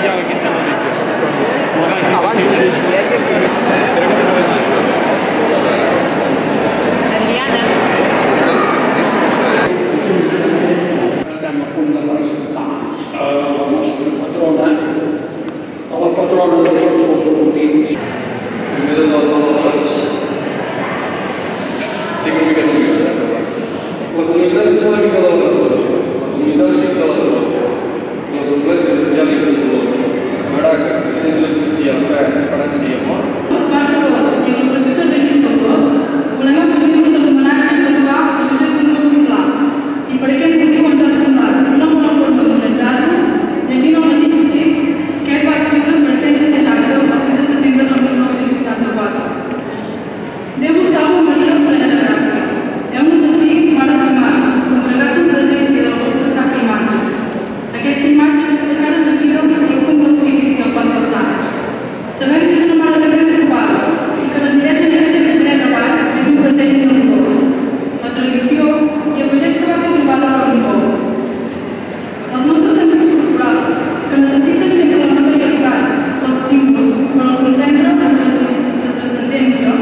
bianca che stanno silencio.